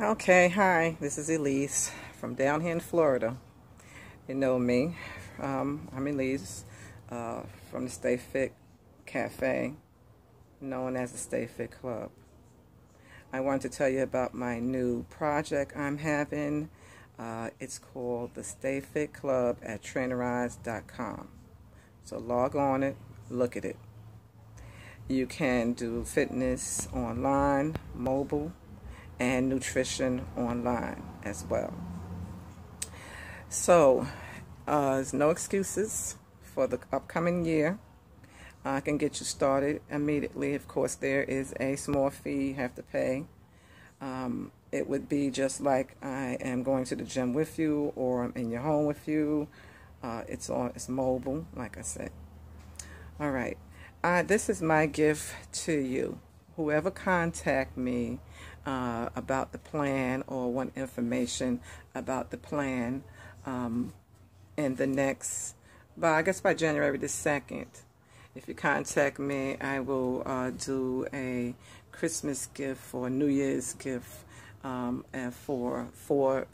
Okay, hi, this is Ellease from down here in Florida. You know me. Um, I'm Ellease uh, from the Stay Fit Cafe, known as the Stay Fit Club. I want to tell you about my new project I'm having. Uh, it's called the Stay Fit Club at trainerize.com. So log on it, look at it. You can do fitness online, mobile, and nutrition online as well. So, uh, there's no excuses for the upcoming year. I can get you started immediately. Of course, there is a small fee you have to pay. Um, it would be just like I am going to the gym with you or I'm in your home with you. Uh, it's on. It's mobile, like I said. All right. Uh, this is my gift to you. Whoever contact me uh, about the plan or want information about the plan um, in the next, but I guess by January the 2nd, if you contact me, I will uh, do a Christmas gift or New Year's gift um, and for four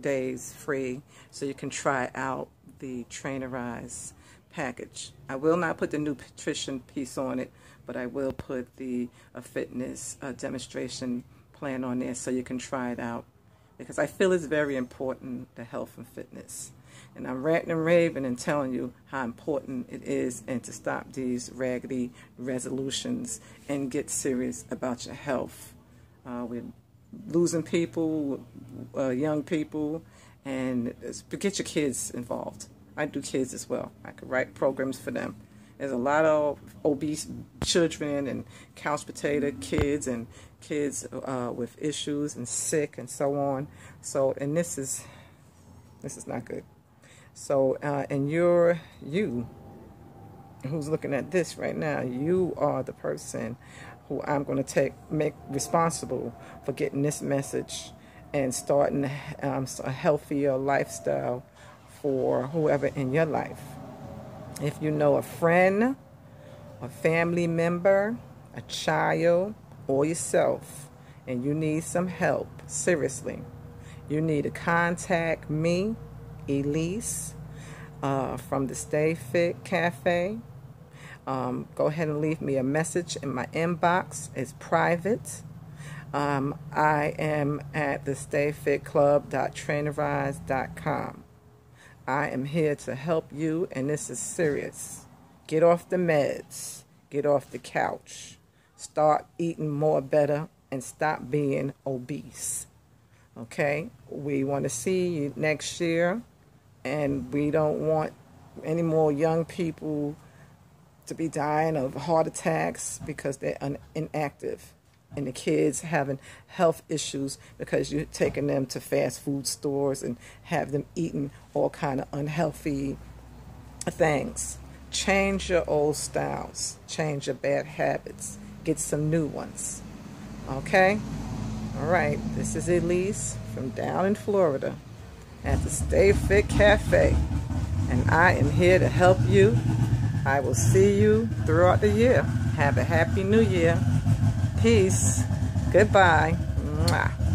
days free so you can try out the Trainerize package. I will not put the nutrition piece on it, but I will put the uh, fitness uh, demonstration plan on there so you can try it out because I feel it's very important, the health and fitness. And I'm ranting and raving and telling you how important it is and to stop these raggedy resolutions and get serious about your health. Uh, we're losing people, uh, young people, and get your kids involved. I do kids as well. I could write programs for them. There's a lot of obese children and couch potato kids and kids uh, with issues and sick and so on. So, and this is this is not good. So, uh, and you're you who's looking at this right now. You are the person who I'm going to take make responsible for getting this message and starting um, a healthier lifestyle for whoever in your life. If you know a friend, a family member, a child, or yourself, and you need some help, seriously, you need to contact me, Ellease, uh, from the Stay Fit Cafe. Um, go ahead and leave me a message in my inbox. It's private. Um, I am at the stayfitclub.trainerize.com. I am here to help you, and this is serious. Get off the meds, get off the couch, start eating more better, and stop being obese. Okay? We want to see you next year, and we don't want any more young people to be dying of heart attacks because they're inactive and the kids having health issues because you're taking them to fast food stores and have them eating all kind of unhealthy things. Change your old styles. Change your bad habits. Get some new ones. Okay? All right. This is Ellease from down in Florida at the Stay Fit Cafe. And I am here to help you. I will see you throughout the year. Have a happy new year. Peace. Goodbye. Mwah.